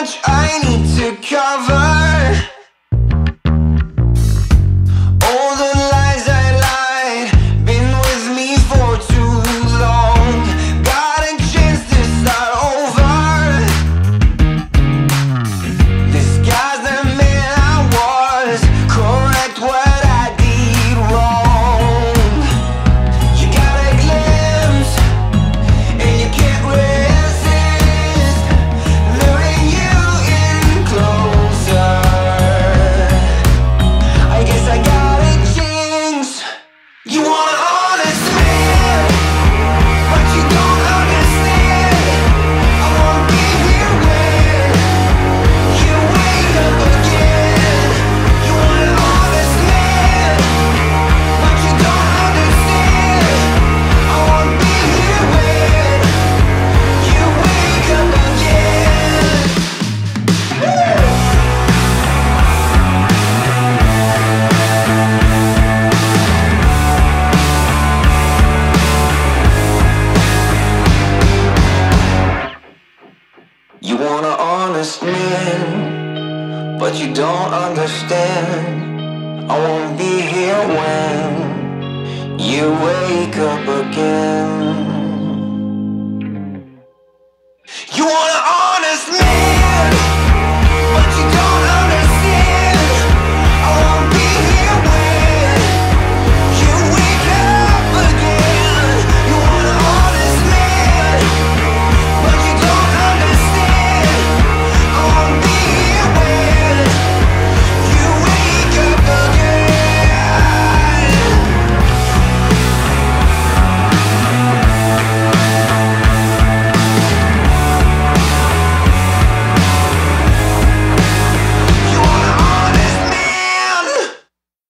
much. I need to cover but you don't understand. I won't be here when you wake up again.